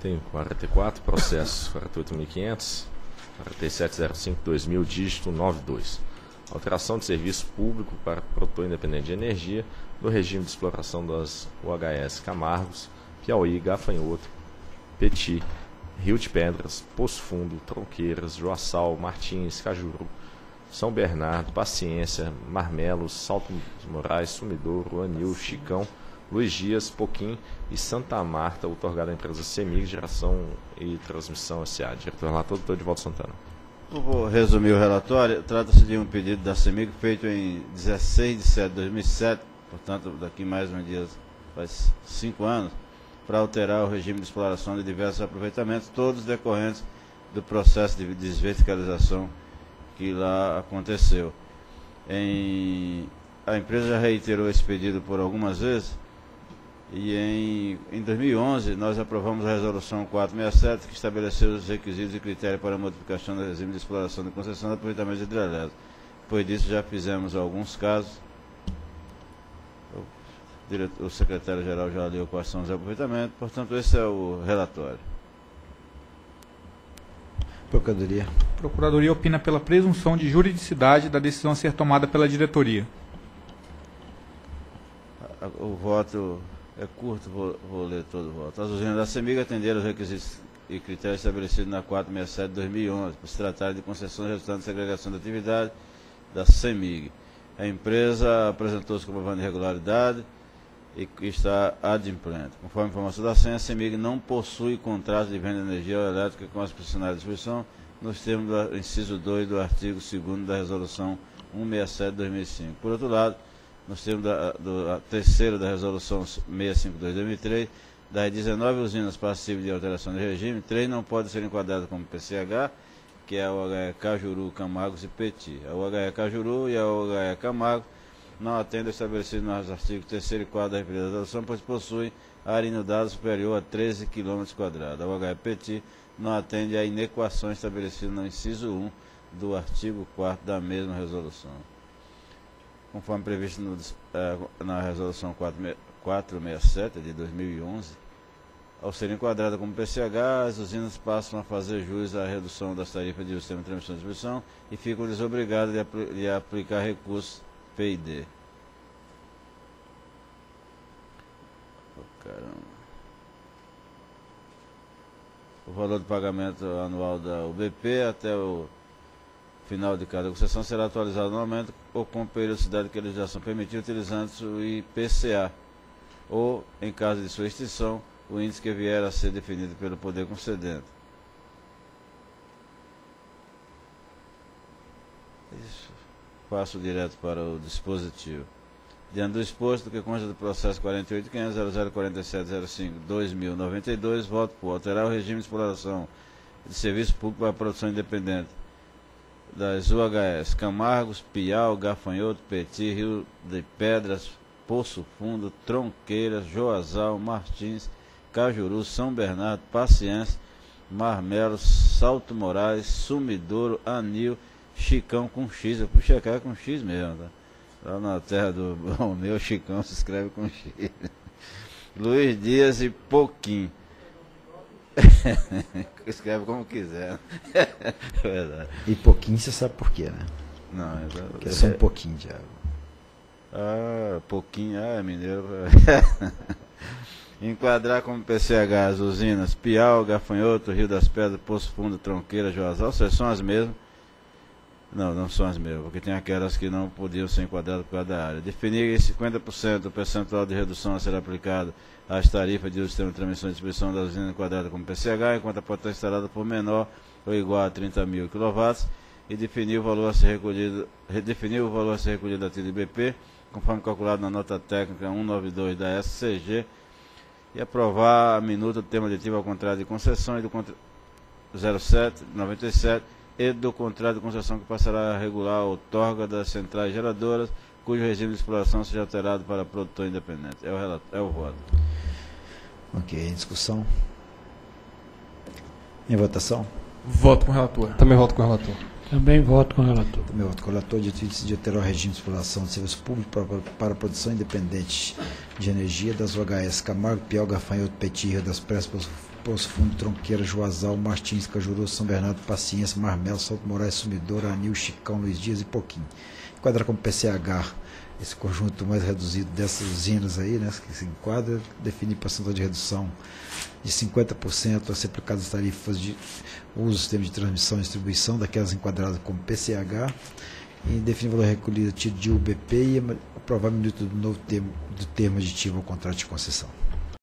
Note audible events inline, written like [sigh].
Tenho 44 processos, 48.500, 4705-2000, dígito 92. Alteração de serviço público para produtor independente de energia do regime de exploração das UHS Camargos, Piauí, Gafanhoto, Petit, Rio de Pedras, Poço Fundo, Tronqueiras, Joaçal, Martins, Cajuru, São Bernardo, Paciência, Marmelos, Salto Moraes, Sumidouro, Anil, Chicão, Luiz Dias, Poquim e Santa Marta, otorgada à empresa CEMIG, Geração e Transmissão S.A. Diretor relator, doutor Edivaldo Santana. Vou resumir o relatório. Trata-se de um pedido da CEMIG feito em 16 de setembro de 2007, portanto, daqui mais um dia, faz cinco anos, para alterar o regime de exploração de diversos aproveitamentos, todos decorrentes do processo de desverticalização que lá aconteceu. Em, a empresa já reiterou esse pedido por algumas vezes, e em, em 2011 nós aprovamos a resolução 467 que estabeleceu os requisitos e critérios para a modificação do regime de exploração de concessão de aproveitamento hidrelétrico. Depois disso já fizemos alguns casos. O, diretor, o secretário-geral já leu quais são os aproveitamentos, portanto esse é o relatório. Procuradoria. Procuradoria opina pela presunção de juridicidade da decisão a ser tomada pela diretoria. O voto é curto, vou, vou ler todo o voto. As usinas da CEMIG atenderam os requisitos e critérios estabelecidos na 467 de 2011, por se tratar de concessão resultante de segregação da atividade da CEMIG. A empresa apresentou-se comprovando irregularidade e está adimplente. Conforme a informação da SEM, a CEMIG não possui contrato de venda de energia elétrica com as profissionais de distribuição nos termos do inciso 2 do artigo 2 da Resolução 167 de 2005. Por outro lado, nos termos da, do terceiro da resolução 652-2003, das 19 usinas passíveis de alteração de regime, três não podem ser enquadradas como PCH, que é a UHE Cajuru, Camargos e Petit. A UHE Cajuru e a UHE Camargo não atendem estabelecido nos artigos 3 e 4 da resolução, pois possuem área inundada superior a 13 km. A UHE Petit não atende à inequação estabelecida no inciso 1 do artigo 4 da mesma resolução conforme previsto no, eh, na resolução 467 de 2011, ao ser enquadrada como PCH, as usinas passam a fazer jus à redução das tarifas de sistema de transmissão e distribuição e ficam desobrigadas de, apl de aplicar recursos. Oh, caramba. O valor do pagamento anual da UBP até o final de cada concessão será atualizado anualmente ou com periodicidade que a legislação permitir, utilizando o IPCA, ou, em caso de sua extinção, o índice que vier a ser definido pelo poder concedente. Isso. Passo direto para o dispositivo. Diante do exposto, que consta do processo 48.500.004705-2092, voto por alterar o regime de exploração de serviço público para a produção independente das UHS Camargos, Piau, Gafanhoto, Petit, Rio de Pedras, Poço Fundo, Tronqueiras, Joazal, Martins, Cajuru, São Bernardo, Paciência, Marmelo, Salto Moraes, Sumidouro, Anil, Chicão com X. Eu puxei a com X mesmo, tá? Lá na terra do [laughs] meu Chicão se escreve com X. Luiz Dias e Pouquinho. [laughs] Escreve como quiser. [laughs] Verdade. E pouquinho você sabe por quê, né? Não, Porque é só um pouquinho de água. Ah, pouquinho, ah, é mineiro. [laughs] Enquadrar como PCH as usinas Piau, Gafanhoto, Rio das Pedras, Poço Fundo, Tronqueira, Juazal, vocês são as mesmas. Não, não são as mesmas, porque tem aquelas que não podiam ser enquadradas por cada área. Definir 50% do percentual de redução a ser aplicado às tarifas de sistema de transmissão e distribuição das usinas enquadradas como PCH, enquanto a potência instalada por menor ou igual a 30 mil kW, e definir o valor a ser recolhido, redefinir o valor a ser recolhido da TIDBP, conforme calculado na nota técnica 192 da SCG, e aprovar a minuta do tema aditivo ao contrato de concessão e do contra... 07 97 e do contrato de concessão que passará a regular a outorga das centrais geradoras, cujo regime de exploração seja alterado para produtor independente. É o, relato, é o voto. Ok, discussão. Em votação? Voto com o relator. Também voto com o relator. Também voto com o relator. Também voto com o relator de decidir alterar o regime de exploração de serviço público para, para a produção independente de energia das OHS Camargo, Piau, Gafanhoto, Petirra, das Prespas, Poço Fundo, Tronqueira, Juazal, Martins, Cajuru, São Bernardo, Paciência, Marmelo, Salto Moraes, Sumidor, Anil, Chicão, Luiz Dias e Pouquinho. Enquadra como PCH esse conjunto mais reduzido dessas usinas aí, né, que se enquadra, define percentual de redução de 50% a ser aplicado as tarifas de uso do sistema de transmissão e distribuição daquelas enquadradas como PCH, e define o valor recolhido a título de UBP e aprovar o minuto do novo termo, do termo aditivo ao contrato de concessão.